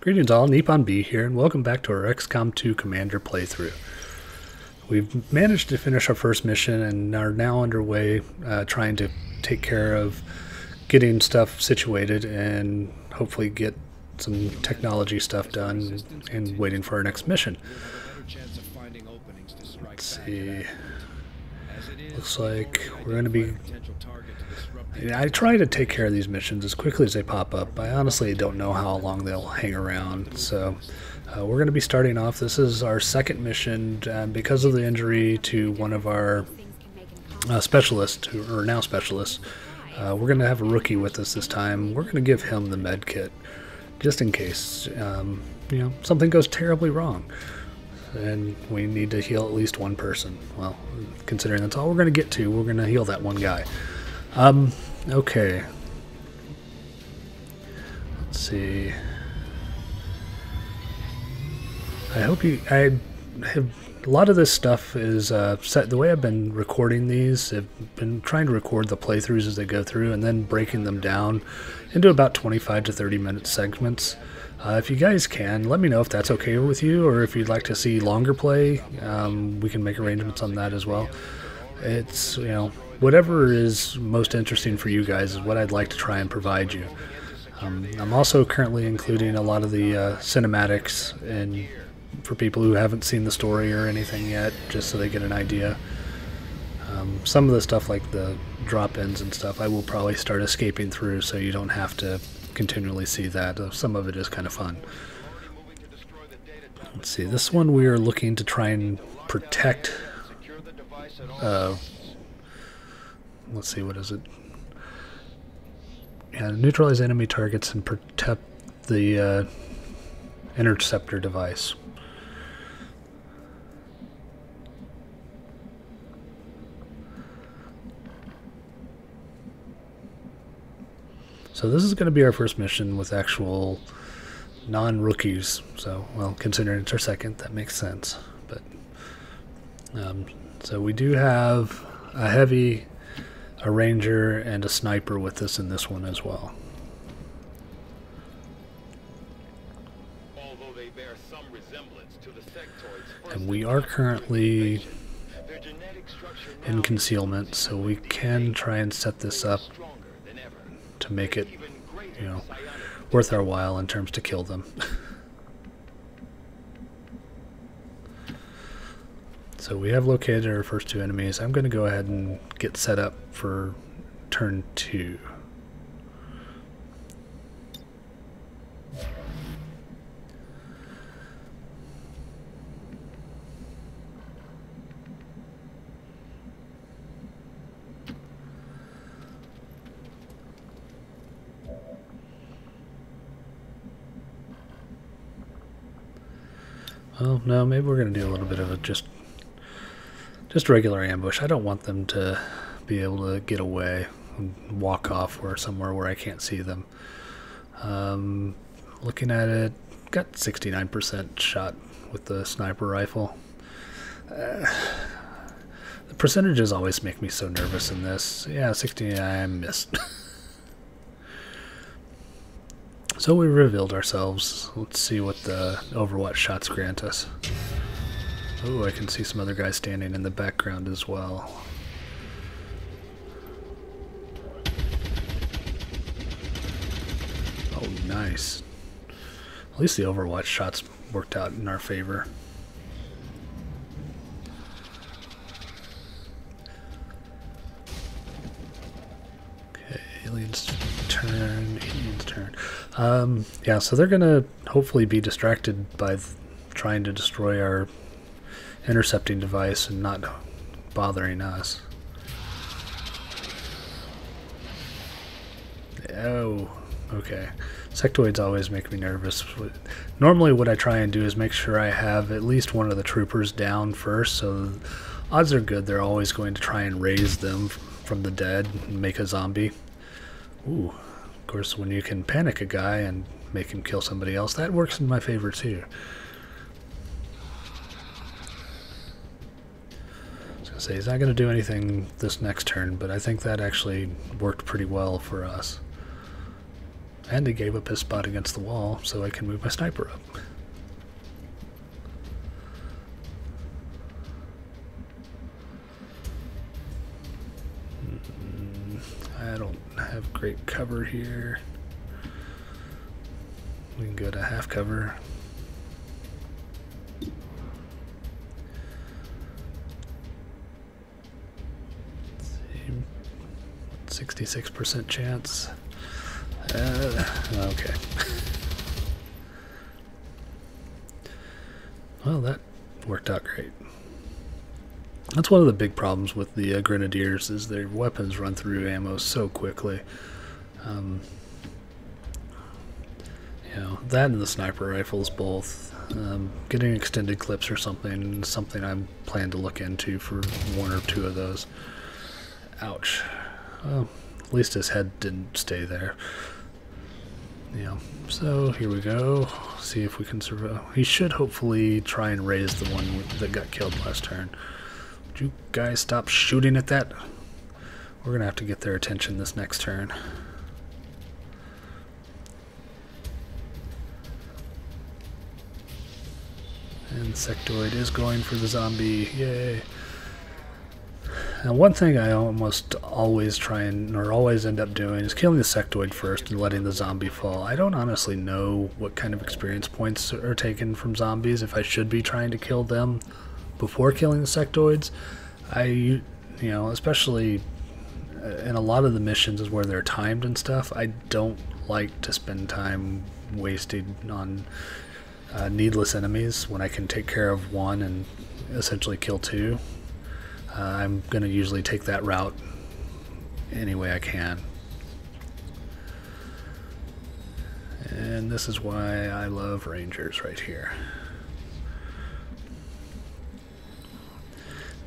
Greetings all, Nippon B here, and welcome back to our XCOM 2 Commander playthrough. We've managed to finish our first mission and are now underway uh, trying to take care of getting stuff situated and hopefully get some technology stuff done and waiting for our next mission. Let's see. Looks like we're going to be I try to take care of these missions as quickly as they pop up. I honestly don't know how long they'll hang around, so uh, we're going to be starting off. This is our second mission uh, because of the injury to one of our uh, specialists, who or now specialists. Uh, we're going to have a rookie with us this time. We're going to give him the med kit just in case um, you know something goes terribly wrong and we need to heal at least one person. Well, considering that's all we're going to get to, we're going to heal that one guy. Um, okay. Let's see. I hope you. I have a lot of this stuff is uh, set. The way I've been recording these, I've been trying to record the playthroughs as they go through, and then breaking them down into about 25 to 30 minute segments. Uh, if you guys can, let me know if that's okay with you, or if you'd like to see longer play. Um, we can make arrangements on that as well. It's you know whatever is most interesting for you guys is what I'd like to try and provide you. Um, I'm also currently including a lot of the uh, cinematics and for people who haven't seen the story or anything yet, just so they get an idea. Um, some of the stuff like the drop-ins and stuff, I will probably start escaping through, so you don't have to continually see that. Uh, some of it is kind of fun. Let's see, this one we are looking to try and protect uh, let's see, what is it? Yeah, neutralize enemy targets and protect the uh, interceptor device. So this is going to be our first mission with actual non-rookies. So, well, considering it's our second, that makes sense. But um, so we do have a heavy a ranger and a sniper with us in this one as well. And we are currently in concealment, so we can try and set this up to make it, you know, worth our while in terms to kill them. So we have located our first two enemies. I'm going to go ahead and get set up for turn two. Well, no, maybe we're going to do a little bit of a just just regular ambush. I don't want them to be able to get away and walk off or somewhere where I can't see them. Um, looking at it, got 69% shot with the sniper rifle. Uh, the percentages always make me so nervous in this. Yeah, 69, I missed. so we revealed ourselves. Let's see what the Overwatch shots grant us. Oh, I can see some other guys standing in the background as well. Oh, nice. At least the Overwatch shots worked out in our favor. Um, yeah, so they're gonna hopefully be distracted by trying to destroy our intercepting device and not bothering us. Oh, okay. Sectoids always make me nervous. Normally what I try and do is make sure I have at least one of the troopers down first, so odds are good they're always going to try and raise them from the dead and make a zombie. Ooh, of course when you can panic a guy and make him kill somebody else, that works in my favor too. Say, he's not going to do anything this next turn, but I think that actually worked pretty well for us. And he gave up his spot against the wall, so I can move my sniper up. Great cover here. We can go to half cover. 66% chance. Uh, okay. well, that worked out great. That's one of the big problems with the uh, Grenadiers is their weapons run through ammo so quickly. Um, you know, that and the sniper rifles both. Um, getting extended clips or something, something I plan to look into for one or two of those. Ouch. Well, at least his head didn't stay there. Yeah, so here we go. See if we can survive. He should hopefully try and raise the one that got killed last turn. Would you guys stop shooting at that? We're going to have to get their attention this next turn. And Sectoid is going for the zombie. Yay. Now, one thing I almost always try and, or always end up doing, is killing the sectoid first and letting the zombie fall. I don't honestly know what kind of experience points are taken from zombies, if I should be trying to kill them before killing the sectoids. I, you know, especially uh, in a lot of the missions is where they're timed and stuff, I don't like to spend time wasted on uh, needless enemies when I can take care of one and essentially kill two. Uh, I'm going to usually take that route any way I can. And this is why I love Rangers right here.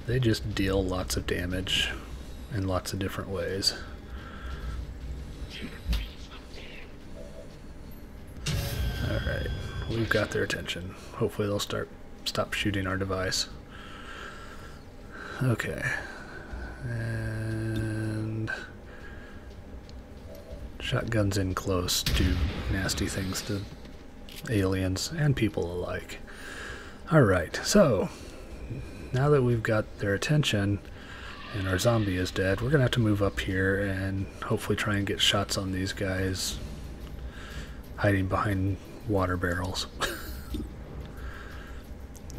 They just deal lots of damage in lots of different ways. Alright, we've got their attention. Hopefully they'll start stop shooting our device. Okay. And shotguns in close do nasty things to aliens and people alike. Alright, so now that we've got their attention and our zombie is dead, we're going to have to move up here and hopefully try and get shots on these guys hiding behind water barrels.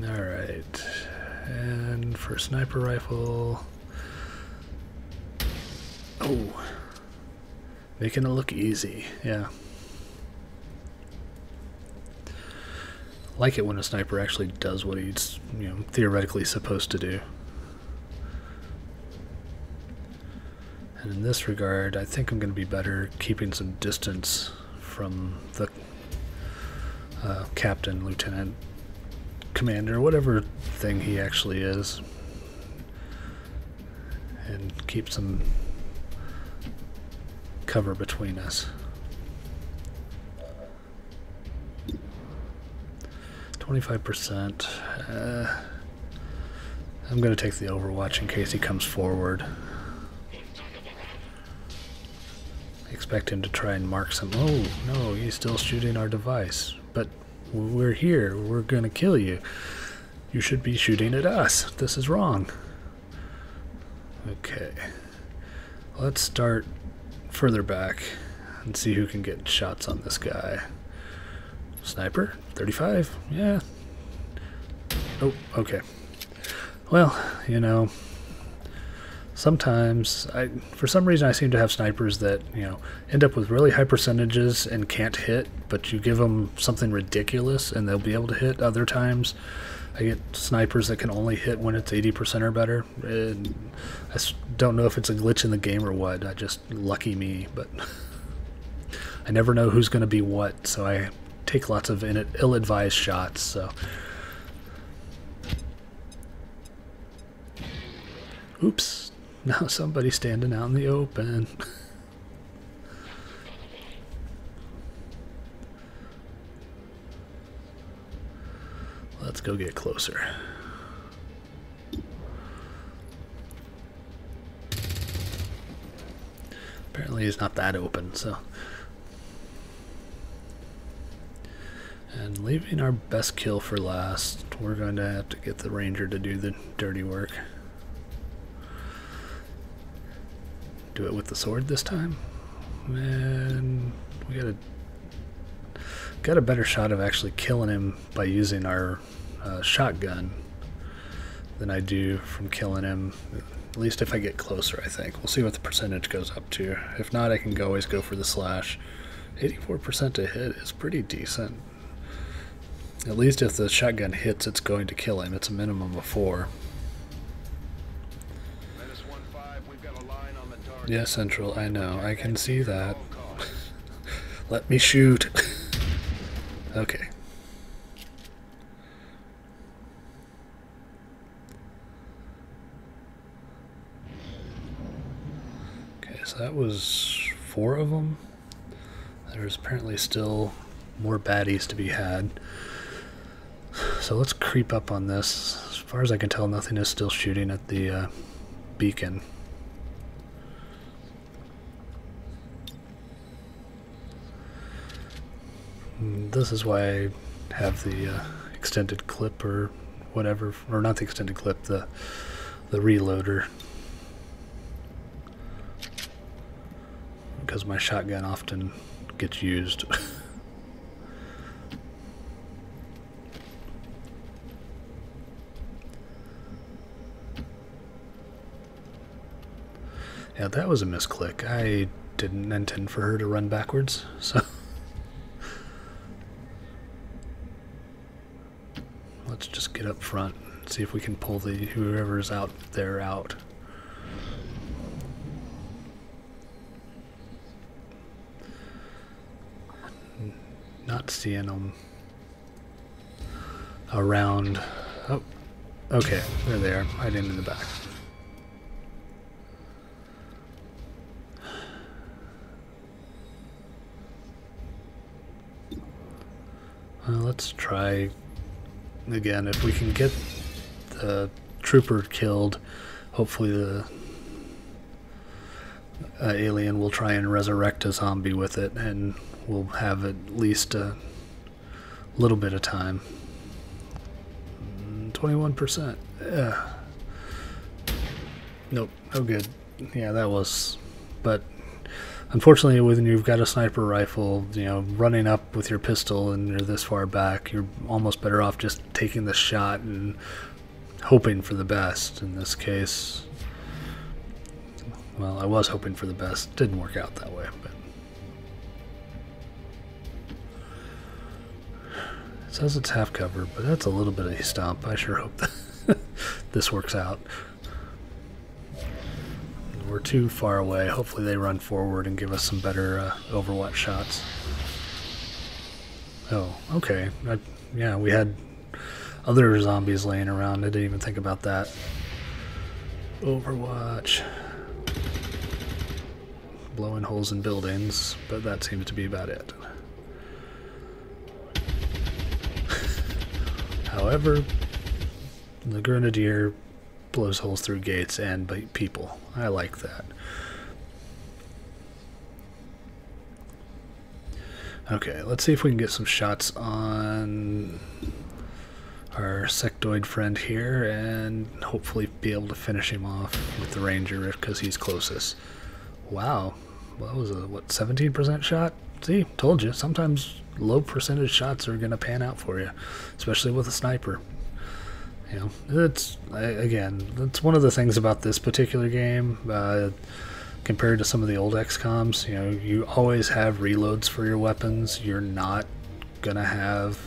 Alright. And for sniper rifle. Oh. Making it look easy, yeah. Like it when a sniper actually does what he's, you know, theoretically supposed to do. And in this regard, I think I'm going to be better keeping some distance from the uh, captain, lieutenant, commander, whatever thing he actually is, and keep some cover between us. 25%. Uh, I'm going to take the overwatch in case he comes forward. expect him to try and mark some. Oh, no, he's still shooting our device. But we're here. We're going to kill you. You should be shooting at us. This is wrong. Okay. Let's start further back and see who can get shots on this guy. Sniper? 35? Yeah. Oh, okay. Well, you know, sometimes I for some reason I seem to have snipers that you know end up with really high percentages and can't hit but you give them something ridiculous and they'll be able to hit other times I get snipers that can only hit when it's 80% or better and I don't know if it's a glitch in the game or what I just lucky me but I never know who's going to be what so I take lots of ill-advised shots. So, oops, now somebody's standing out in the open. Let's go get closer. Apparently he's not that open, so And leaving our best kill for last, we're going to have to get the ranger to do the dirty work. Do it with the sword this time. And we got a got a better shot of actually killing him by using our uh, shotgun than I do from killing him. At least if I get closer, I think. We'll see what the percentage goes up to. If not, I can always go for the slash. 84% to hit is pretty decent. At least if the shotgun hits, it's going to kill him. It's a minimum of four. Yeah, Central, I know. I can see that. Let me shoot. okay. Okay, so that was four of them. There's apparently still more baddies to be had. So let's creep up on this. As far as I can tell, nothing is still shooting at the uh, beacon. This is why I have the uh, extended clip or whatever, or not the extended clip, the the reloader. Because my shotgun often gets used. Yeah, that was a misclick. I didn't intend for her to run backwards, so... Let's just get up front and see if we can pull the whoever's out there out. Not seeing them around. Oh, okay, there they're there, hiding in the back. Let's try again. If we can get the trooper killed, hopefully the uh, alien will try and resurrect a zombie with it, and we'll have at least a little bit of time. 21%. Yeah. Nope, no good. Yeah, that was. But Unfortunately, when you've got a sniper rifle, you know, running up with your pistol and you're this far back, you're almost better off just taking the shot and hoping for the best. In this case, well, I was hoping for the best. Didn't work out that way, but it says it's half cover, but that's a little bit of a stomp. I sure hope that this works out. We're too far away. Hopefully they run forward and give us some better uh, Overwatch shots. Oh, okay. I, yeah, we had other zombies laying around. I didn't even think about that. Overwatch. Blowing holes in buildings, but that seems to be about it. However, the Grenadier blows holes through gates and people. I like that. Okay, let's see if we can get some shots on our sectoid friend here and hopefully be able to finish him off with the ranger because he's closest. Wow, that was a, what, 17% shot? See, told you, sometimes low percentage shots are going to pan out for you, especially with a sniper. Know, it's again, that's one of the things about this particular game. Uh, compared to some of the old XComs, you know, you always have reloads for your weapons. You're not gonna have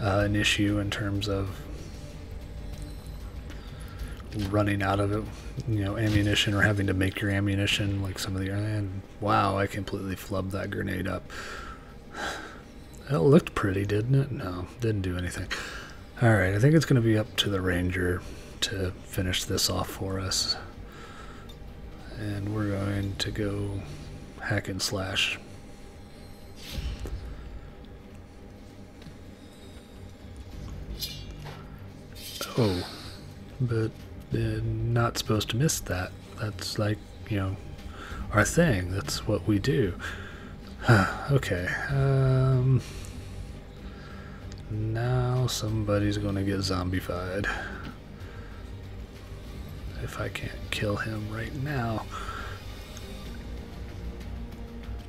uh, an issue in terms of running out of it, you know, ammunition or having to make your ammunition like some of the. And wow, I completely flubbed that grenade up. It looked pretty, didn't it? No, didn't do anything. Alright, I think it's going to be up to the ranger to finish this off for us. And we're going to go hack and slash. Oh, but uh, not supposed to miss that. That's like, you know, our thing. That's what we do. okay. Um, now somebody's to get zombified. If I can't kill him right now.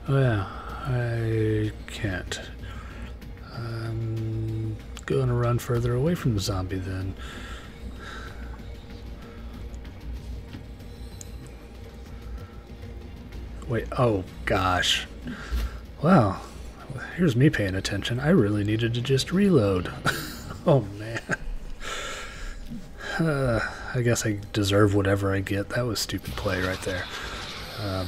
Oh yeah, I can't. I'm to run further away from the zombie then. Wait, oh gosh. Wow, here's me paying attention. I really needed to just reload. oh man. Uh, I guess I deserve whatever I get. That was stupid play right there. Um,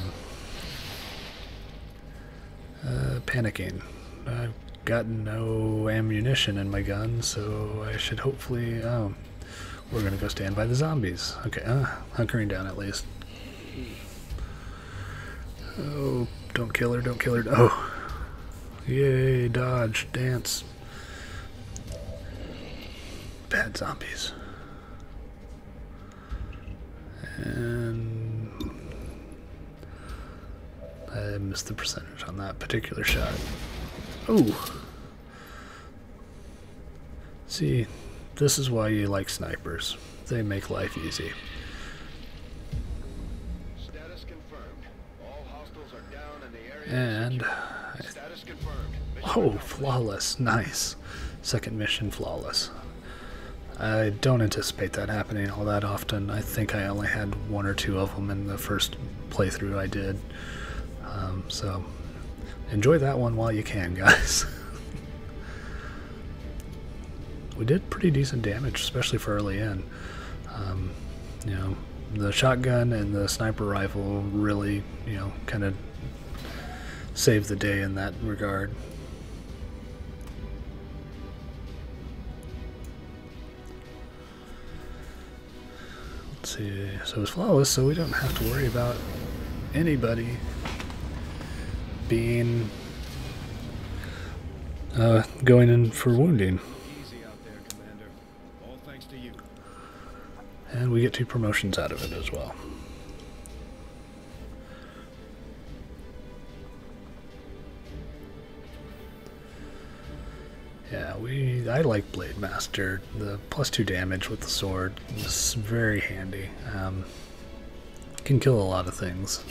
uh, panicking. I've got no ammunition in my gun, so I should hopefully... Oh, we're going to go stand by the zombies. Okay, uh, hunkering down at least. Oh, don't kill her, don't kill her. Oh. Yay, dodge, dance. Bad zombies. And I missed the percentage on that particular shot. Ooh. See, this is why you like snipers. They make life easy. Status confirmed. All hostiles are down in the area. And oh, flawless, nice. Second mission flawless. I don't anticipate that happening all that often. I think I only had one or two of them in the first playthrough I did. Um, so enjoy that one while you can, guys. we did pretty decent damage, especially for early in. Um, you know, the shotgun and the sniper rifle really, you know, kind of save the day in that regard. See, so it's flawless, so we don't have to worry about anybody being uh, going in for wounding. And we get two promotions out of it as well. We. I like Blademaster. The plus two damage with the sword is very handy. Um, can kill a lot of things,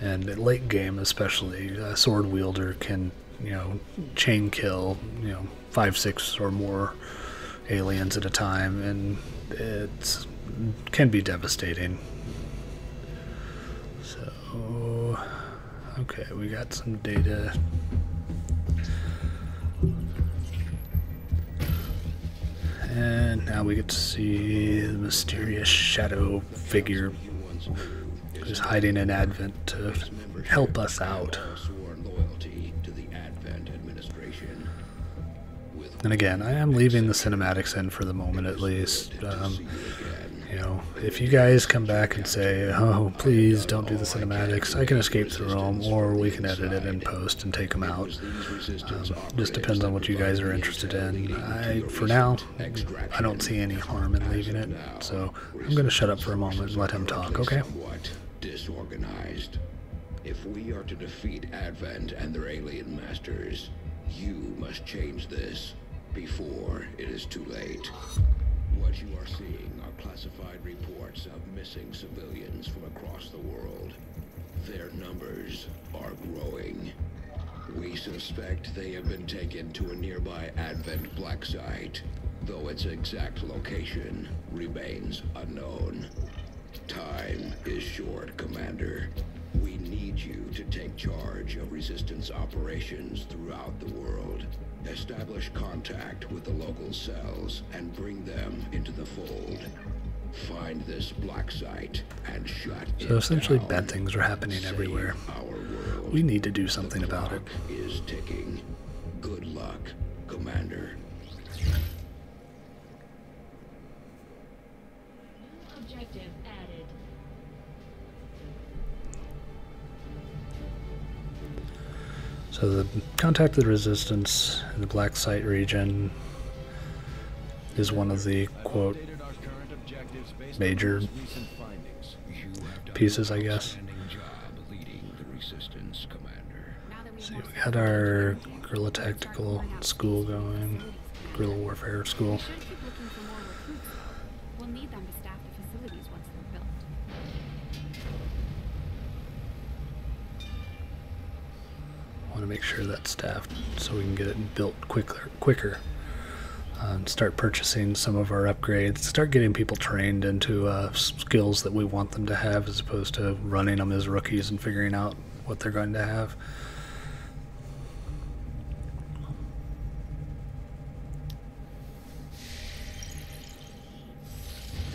and late game especially, a sword wielder can you know chain kill you know five, six or more aliens at a time, and it can be devastating. So, okay, we got some data And now we get to see the mysterious shadow figure who's hiding in Advent to help us out. And again, I am leaving the cinematics in for the moment at least. Um, you know, if you guys come back and say, oh, please don't do the cinematics, I can escape through them, or we can edit it in post and take them out. Um, just depends on what you guys are interested in. I, for now, I don't see any harm in leaving it, so I'm going to shut up for a moment and let him talk, okay? What disorganized. If we are to defeat Advent and their alien masters, you must change this before it is too late. What you are seeing classified reports of missing civilians from across the world. Their numbers are growing. We suspect they have been taken to a nearby Advent black site, though its exact location remains unknown. Time is short, Commander. We need you to take charge of Resistance operations throughout the world. Establish contact with the local cells and bring them into the fold. Find this black site and shut So essentially bad things are happening Save everywhere. We need to do something the about it. Is ticking. Good luck, Commander. Objective So the contact the resistance in the black site region is one of the quote major pieces, I guess. See, we got our guerrilla tactical school going, guerrilla warfare school. To make sure that's staffed so we can get it built quicker quicker um, start purchasing some of our upgrades start getting people trained into uh, skills that we want them to have as opposed to running them as rookies and figuring out what they're going to have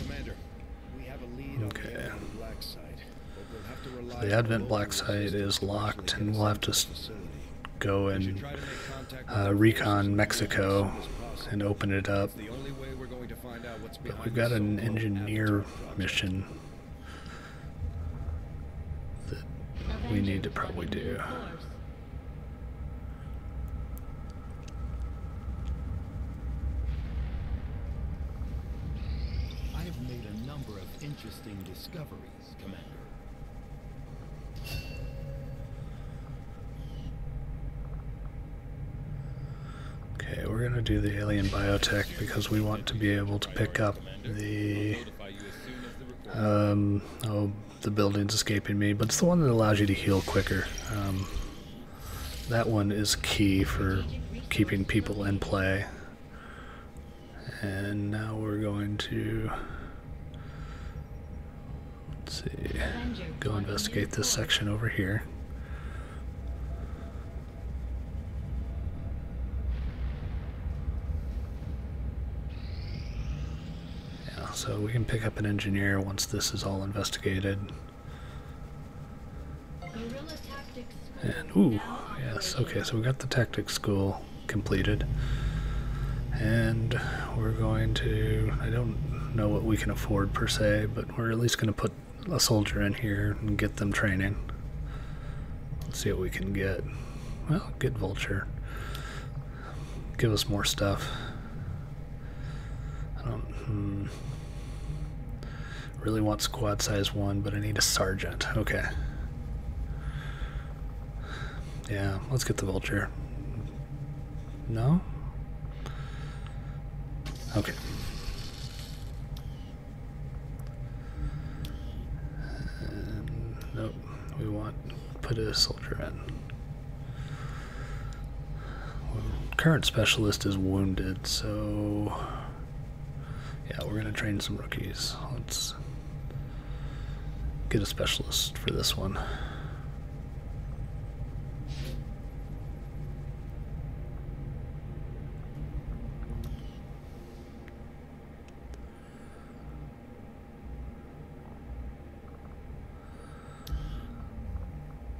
Commander, we have a lead Okay. the Advent black site, but we'll have to rely the on advent local black site resources is locked and we'll have to into s- the facility. Go and try to make contact with uh, recon Mexico as soon as possible. and open it up It's the only way we're going to find out what's but behind we've got an engineer mission that we need to probably do I have made a number of interesting discoveries, Commander. Gonna do the alien biotech because we want to be able to pick up the um oh the building's escaping me, but it's the one that allows you to heal quicker. Um, that one is key for keeping people in play. And now we're going to let's see go investigate this section over here. Yeah, so we can pick up an engineer once this is all investigated. And ooh, yes, okay, so we got the tactics school completed. And we're going to I don't know what we can afford per se, but we're at least gonna put a soldier in here and get them training. Let's see what we can get. Well, get vulture. Give us more stuff. I don't hmm. Really want squad size one, but I need a sergeant. Okay. Yeah, let's get the vulture. No? Okay. Nope, we want put a soldier in. Current specialist is wounded, so yeah, we're gonna train some rookies. Let's get a specialist for this one.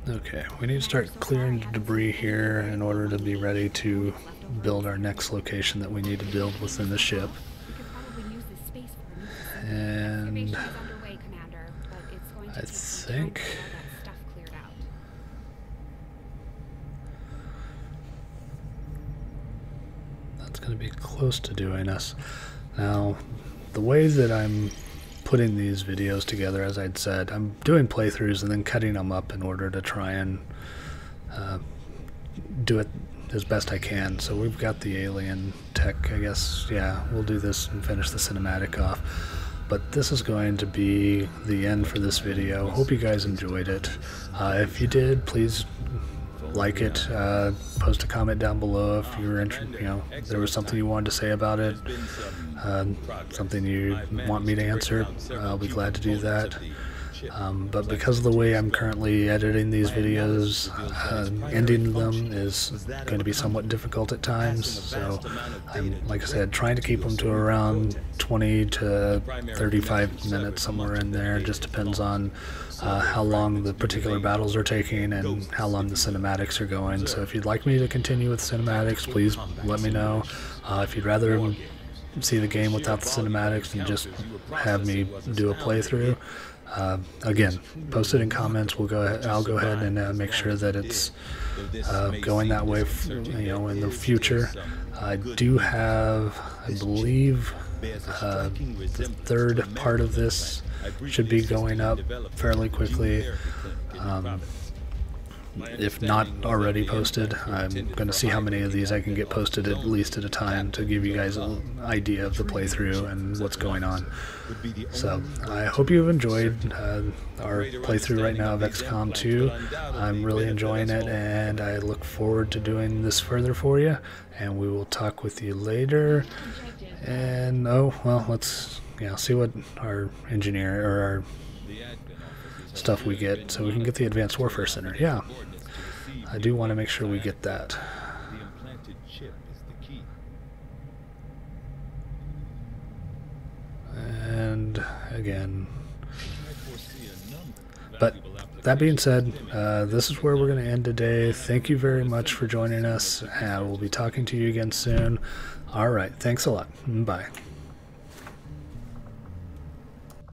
Okay, we need to start clearing the debris here in order to be ready to build our next location that we need to build within the ship. That's going to be close to doing us. Now, the way that I'm putting these videos together, as I'd said, I'm doing playthroughs and then cutting them up in order to try and uh, do it as best I can. So we've got the alien tech, I guess. Yeah, we'll do this and finish the cinematic off. But this is going to be the end for this video. Hope you guys enjoyed it. Uh, if you did, please like it. Uh, post a comment down below if you were interested. You know, there was something you wanted to say about it, um, something you want me to answer. I'll be glad to do that. Um, but because of the way I'm currently editing these videos, uh, ending them is going to be somewhat difficult at times. So I'm, like I said, trying to keep them to around 20 to 35 minutes, somewhere in there. It just depends on uh, how long the particular battles are taking and how long the cinematics are going. So if you'd like me to continue with cinematics, please let me know. Uh, if you'd rather see the game without the cinematics and just have me do a playthrough, uh, again, post it in comments. We'll go. Ahead, I'll go ahead and uh, make sure that it's uh, going that way. You know, in the future, I do have, I believe, uh, the third part of this should be going up fairly quickly. Um, if not already posted. I'm going to see how many of these I can get posted at least at a time to give you guys an idea of the playthrough and what's going on. So I hope you've enjoyed uh, our playthrough right now of XCOM 2. I'm really enjoying it and I look forward to doing this further for you. And we will talk with you later. And oh, well, let's yeah, see what our engineer or our stuff we get so we can get the Advanced Warfare Center. Yeah, I do want to make sure we get that. And again, But that being said, uh, this is where we're going to end today. Thank you very much for joining us. Uh, we'll be talking to you again soon. All right. Thanks a lot. Bye.